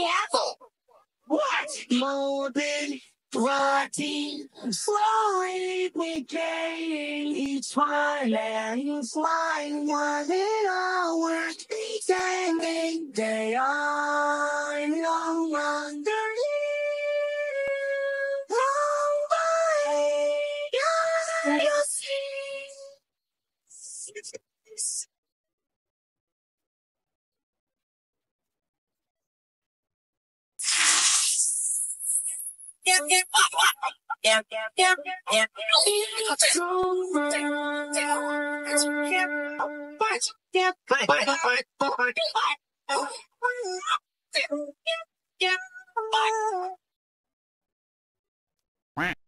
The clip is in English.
apple. What? Molded, rotting, slowly decaying. Each and flying one in our pretending they are no longer wrong by your Quack.